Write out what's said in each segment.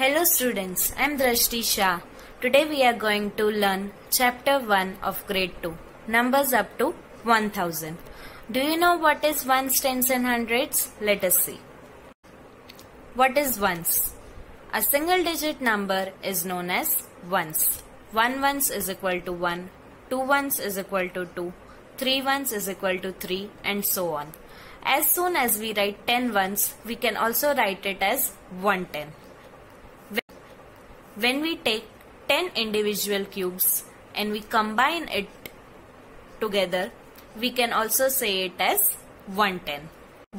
Hello students, I am Drashti Shah. Today we are going to learn chapter 1 of grade 2, numbers up to 1000. Do you know what is ones, tens and hundreds? Let us see. What is ones? A single digit number is known as ones. 1 ones is equal to 1, 2 ones is equal to 2, 3 ones is equal to 3 and so on. As soon as we write 10 ones, we can also write it as 110. When we take 10 individual cubes and we combine it together, we can also say it as 110.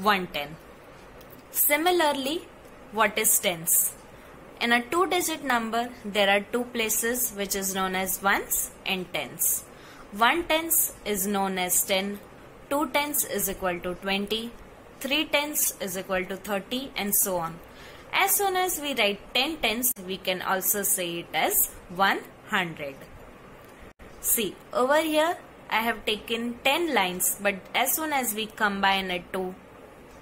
110. Similarly, what is tens? In a two digit number, there are two places which is known as ones and tens. One tens is known as 10, two tens is equal to 20, three tens is equal to 30 and so on. As soon as we write 10 tens, we can also say it as 100. See, over here I have taken 10 lines but as soon as we combine it to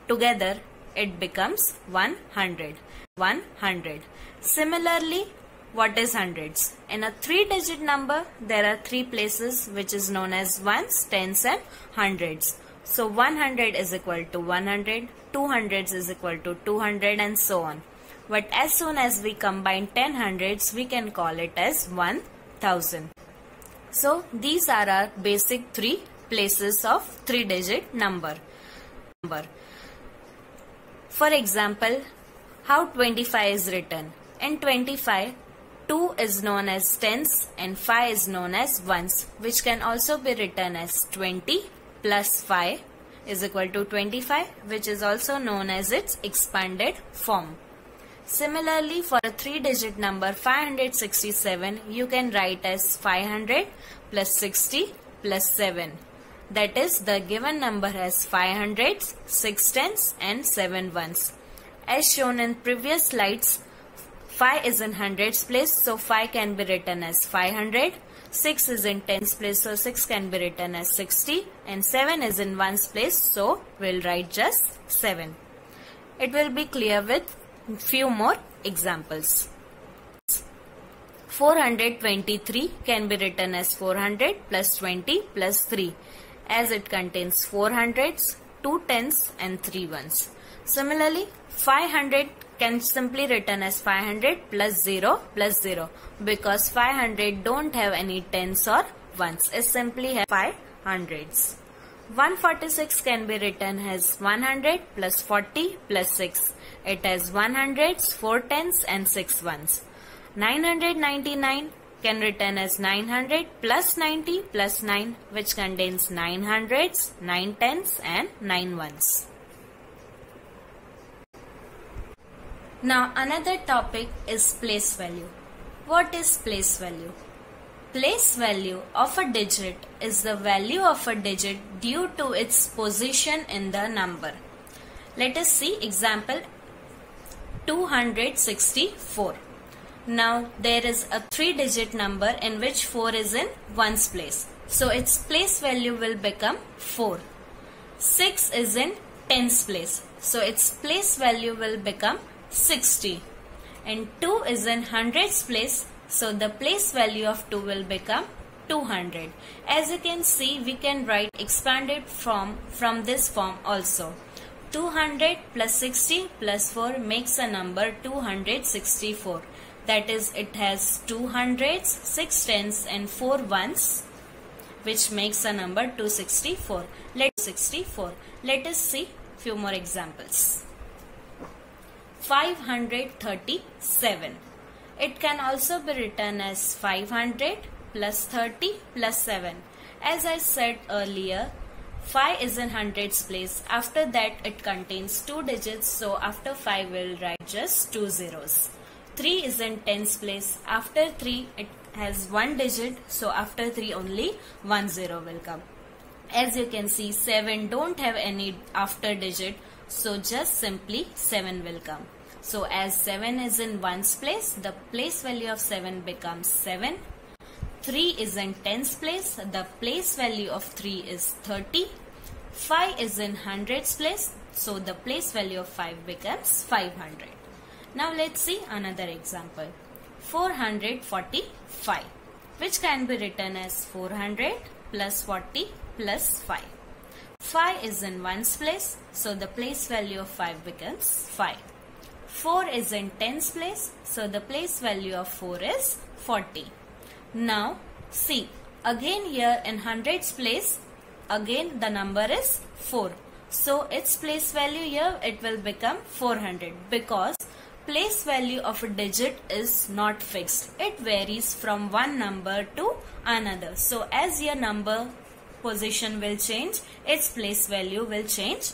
together, it becomes 100. 100. Similarly, what is hundreds? In a three digit number, there are three places which is known as ones, tens and hundreds. So 100 is equal to 100, 200 is equal to 200 and so on. But as soon as we combine 10 hundreds, we can call it as 1000. So these are our basic three places of three digit number. number. For example, how 25 is written. In 25, 2 is known as tens and 5 is known as ones which can also be written as 20 plus 5 is equal to 25 which is also known as its expanded form. Similarly for a 3 digit number 567 you can write as 500 plus 60 plus 7. That is the given number has 500, 6 tens and 7 ones. As shown in previous slides 5 is in hundreds place so 5 can be written as 500 6 is in tens place so 6 can be written as 60 and 7 is in ones place so we'll write just 7. It will be clear with few more examples. 423 can be written as 400 plus 20 plus 3 as it contains 4 hundreds, 2 tens and 3 ones. Similarly, 500 can simply written as 500 plus 0 plus 0 because 500 don't have any tens or ones. It simply has 5 hundreds. 146 can be written as 100 plus 40 plus 6. It has 100s, 4 tens and 6 ones. 999 can written as 900 plus 90 plus 9 which contains 9 hundreds, 9 tens and 9 ones. Now another topic is place value. What is place value? Place value of a digit is the value of a digit due to its position in the number. Let us see example 264. Now there is a 3 digit number in which 4 is in ones place. So its place value will become 4. 6 is in tens place. So its place value will become 60 and 2 is in hundreds place so the place value of 2 will become 200 as you can see we can write expanded form from this form also. 200 plus 60 plus 4 makes a number 264 that is it has 200s 6 tens and 4 ones which makes a number 264 let 64 let us see few more examples 537. It can also be written as 500 plus 30 plus 7. As I said earlier, 5 is in hundreds place. After that it contains 2 digits so after 5 we'll write just 2 zeros. 3 is in tens place. After 3 it has 1 digit so after 3 only 1 zero will come. As you can see 7 don't have any after digit so just simply 7 will come. So as 7 is in ones place, the place value of 7 becomes 7. 3 is in tens place, the place value of 3 is 30. 5 is in hundreds place, so the place value of 5 becomes 500. Now let's see another example. 445 which can be written as 400 plus 40 plus 5. 5 is in ones place so the place value of 5 becomes 5. 4 is in tens place so the place value of 4 is 40. Now see again here in hundreds place again the number is 4. So its place value here it will become 400 because place value of a digit is not fixed. It varies from one number to another. So as your number position will change, its place value will change